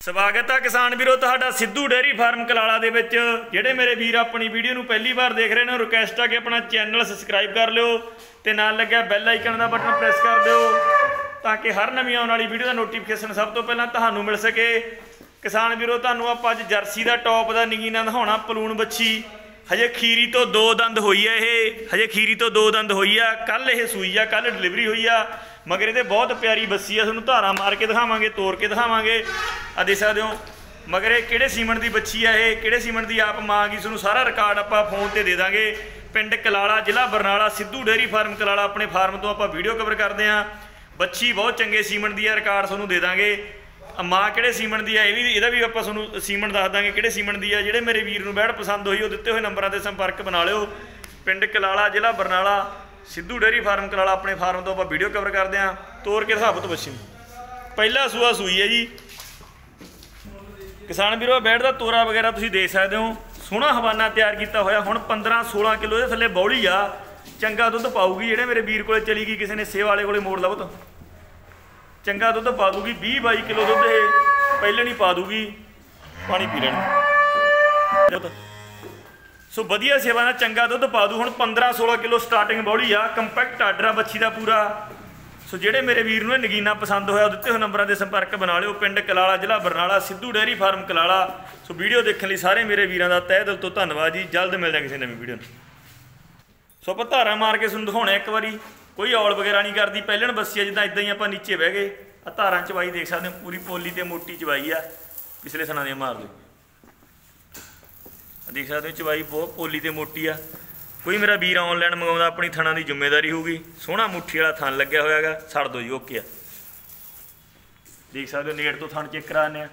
ਸਵਾਗਤ ਆ ਕਿਸਾਨ ਵੀਰੋ, ਤੁਹਾਡਾ ਸਿੱਧੂ ਡੇਅਰੀ ਫਾਰਮ ਕਲਾਲਾ ਦੇ ਵਿੱਚ। ਜਿਹੜੇ ਮੇਰੇ ਵੀਰ ਆਪਣੀ ਵੀਡੀਓ ਨੂੰ ਪਹਿਲੀ ਵਾਰ ਦੇਖ ਰਹੇ ਨੇ ਰਿਕਵੈਸਟ ਆ ਕਿ ਆਪਣਾ ਚੈਨਲ ਸਬਸਕ੍ਰਾਈਬ ਕਰ ਲਿਓ ਤੇ ਨਾਲ ਲੱਗਿਆ ਬੈਲ ਆਈਕਨ ਦਾ ਬਟਨ ਪ੍ਰੈਸ ਕਰ ਦਿਓ ਤਾਂ ਕਿ ਹਰ ਨਵੀਂ ਆਉਣ ਵਾਲੀ ਵੀਡੀਓ ਦਾ ਨੋਟੀਫਿਕੇਸ਼ਨ ਸਭ ਤੋਂ ਪਹਿਲਾਂ ਤੁਹਾਨੂੰ ਮਿਲ ਸਕੇ। ਕਿਸਾਨ ਵੀਰੋ, ਤੁਹਾਨੂੰ ਆਪਾਂ ਅੱਜ ਜਰਸੀ ਦਾ ਟੌਪ ਦਾ ਨਗੀਨਾ ਦਿਖਾਉਣਾ ਪਲੂਣ ਬੱਚੀ ਹਜੇ ਖੀਰੀ ਤੋਂ ਦੋ ਦੰਦ ਹੋਈ ਹੈ ਇਹ, ਹਜੇ ਖੀਰੀ ਤੋਂ ਦੋ ਦੰਦ ਹੋਈ ਆ ਕੱਲ ਇਹ ਸੂਈ ਆ ਕੱਲ ਡਿਲੀਵਰੀ ਹੋਈ ਆ। ਮਗਰ ਇਹਦੇ ਬਹੁਤ ਪਿਆਰੀ ਬੱਸੀ ਆ, ਤੁਹਾਨੂੰ ਧਾਰਾ ਮਾਰ ਕੇ ਦਿਖਾਵਾਂਗੇ ਤੋੜ ਕੇ ਦਿਖਾਵਾਂਗੇ। ਆ ਦੇਖ ਸਕਦੇ ਹੋ, ਮਗਰ ਇਹ ਕਿਹੜੇ ਸੀਮਨ ਦੀ ਬੱਚੀ ਆ ਇਹ, ਕਿਹੜੇ ਸੀਮਨ ਦੀ ਆਪ ਮਾਂ ਗੀ ਤੁਹਾਨੂੰ ਸਾਰਾ ਰਿਕਾਰਡ ਆਪਾਂ ਫੋਨ ਤੇ ਦੇ ਦਾਂਗੇ। ਪਿੰਡ ਕਲਾਲਾ ਜ਼ਿਲ੍ਹਾ ਬਰਨਾਲਾ, ਸਿੱਧੂ ਡੇਅਰੀ ਫਾਰਮ ਕਲਾਲਾ ਆਪਣੇ ਫਾਰਮ ਤੋਂ ਆਪਾਂ ਵੀਡੀਓ ਕਵਰ ਕਰਦੇ ਆਂ ਬੱਚੀ ਬਹੁਤ ਚੰਗੇ ਸੀਮਨ ਦੀ ਆ ਰਿਕਾਰਡ ਤੁਹਾਨੂੰ ਦੇ ਦਾਂਗੇ। ਮਾਂ ਕਿਹੜੇ ਸੀਮਨ ਦੀ ਆ, ਇਹ ਵੀ, ਇਹਦਾ ਵੀ ਆਪਾਂ ਤੁਹਾਨੂੰ ਸੀਮਨ ਦੱਸ ਦਾਂਗੇ ਕਿਹੜੇ ਸੀਮਨ ਦੀ ਆ। ਜਿਹੜੇ ਮੇਰੇ ਵੀਰ ਨੂੰ ਬੈੜ ਪਸੰਦ ਹੋਈ, ਉਹ ਦਿੱਤੇ ਹੋਏ ਨੰਬਰਾਂ ਤੇ ਸੰਪਰਕ ਬਣਾ ਲਿਓ। ਪਿੰਡ ਕਲਾਲਾ ਜ਼ਿਲ੍ਹਾ ਬਰਨਾਲਾ ਸਿੱਧੂ ਡੇਅਰੀ ਫਾਰਮ ਕਲਾਲਾ ਆਪਣੇ ਫਾਰਮ ਤੋਂ ਆਪਾਂ ਵੀਡੀਓ ਕਵਰ ਕਰਦੇ ਆਂ ਤੋਰ ਕੇ ਹਿਸਾਬਤ ਬੱਚੀ ਨੂੰ। ਪਹਿਲਾ ਸੂਆ ਸੂਈ ਹੈ ਜੀ। ਕਿਸਾਨ ਵੀਰੋ ਬੈੜ ਦਾ ਤੋਰਾ ਵਗੈਰਾ ਤੁਸੀਂ ਦੇਖ ਸਕਦੇ ਹੋ। ਸੋਹਣਾ ਹਵਾਨਾ ਤਿਆਰ ਕੀਤਾ ਹੋਇਆ। ਹੁਣ 15 16 ਕਿਲੋ ਦੇ ਥੱਲੇ ਬੌਲੀ ਆ। ਚੰਗਾ ਦੁੱਧ ਪਾਊਗੀ। ਜਿਹੜੇ ਮੇਰੇ ਵੀਰ ਕੋਲੇ ਚਲੀ ਗਈ ਕਿਸੇ ਨੇ ਸੇਵਾ ਵਾਲੇ ਕੋਲੇ ਮੋੜ ਲਵੋ ਤਾਂ ਚੰਗਾ ਦੁੱਧ ਪਾ ਦੂਗੀ। 20 22 ਕਿਲੋ ਦੁੱਧ ਇਹ ਪਹਿਲੇ ਨਹੀਂ ਪਾ ਦੂਗੀ। ਪਾਣੀ ਪੀ ਲੈਣ। ਸੋ ਵਧੀਆ ਸੇਵਾ ਨਾਲ ਚੰਗਾ ਦੁੱਧ ਪਾ ਦੂ। ਹੁਣ 15 16 ਕਿਲੋ ਸਟਾਰਟਿੰਗ ਬੌਲੀ ਆ ਕੰਪੈਕਟ ਆਰਡਰ ਆ ਬੱਚੀ ਦਾ ਪੂਰਾ। ਸੋ ਜਿਹੜੇ ਮੇਰੇ ਵੀਰ ਨੂੰ ਇਹ ਨਗੀਨਾ ਪਸੰਦ ਹੋਇਆ ਉਹ ਦਿੱਤੇ ਹੋਏ ਨੰਬਰਾਂ ਦੇ ਸੰਪਰਕ ਬਣਾ ਲਿਓ। ਪਿੰਡ ਕਲਾਲਾ, ਜ਼ਿਲ੍ਹਾ Barnala, Sidhu dairy farm Kalala. So video ਦੇਖਣ ਲਈ ਸਾਰੇ ਮੇਰੇ ਵੀਰਾਂ ਦਾ ਤਹਿ ਦਿਲ ਤੋਂ ਧੰਨਵਾਦ ਜੀ। ਜਲਦ ਮਿਲਦੇ ਹਾਂ ਕਿਸੇ ਨਵੀਂ ਵੀਡੀਓ ਨਾਲ। ਸੋ ਆਪਾਂ ਧਾਰਾ ਮਾਰ ਕੇ ਤੁਹਾਨੂੰ ਦਿਖਾਉਣਾ ਇੱਕ ਵਾਰੀ। ਕੋਈ ਔਲ ਵਗੈਰਾ ਨਹੀਂ ਕਰਦੀ। ਪਹਿਲਣ ਬੱਸੀ ਆ ਜਿੱਦਾਂ ਇਦਾਂ ਹੀ ਆਪਾਂ ਨੀਚੇ ਬਹਿ ਗਏ। ਆ ਧਾਰਾਂ ਚਵਾਈ ਦੇਖ ਸਕਦੇ ਹੋ, ਪੂਰੀ ਪੋਲੀ ਤੇ ਮੋਟੀ ਚਵਾਈ ਆ। ਪਿਛਲੇ ਸਨਾਂ ਦੀਆਂ ਮਾਰ ਦਿਓ। ਦੇਖ ਸਕਦੇ ਹੋ ਚਵਾਈ ਬਹੁਤ ਪੋਲੀ ਤੇ ਮੋਟੀ ਆ। ਕੋਈ ਮੇਰਾ ਵੀਰ ਆਨਲਾਈਨ ਮੰਗਾਉਂਦਾ, ਆਪਣੀ ਥਣਾ ਦੀ ਜ਼ਿੰਮੇਵਾਰੀ ਹੋਊਗੀ। ਸੋਹਣਾ ਮੁੱਠੀ ਵਾਲਾ ਥਣ ਲੱਗਿਆ ਹੋਇਆਗਾ, ਛੱਡ ਦਿਓ ਜੀ ਓਕੇ ਆ। ਦੇਖ ਸਕਦੇ ਹੋ ਨੇੜ ਤੋਂ ਥਣ ਚੈੱਕ ਕਰਾਉਂਦੇ ਆ।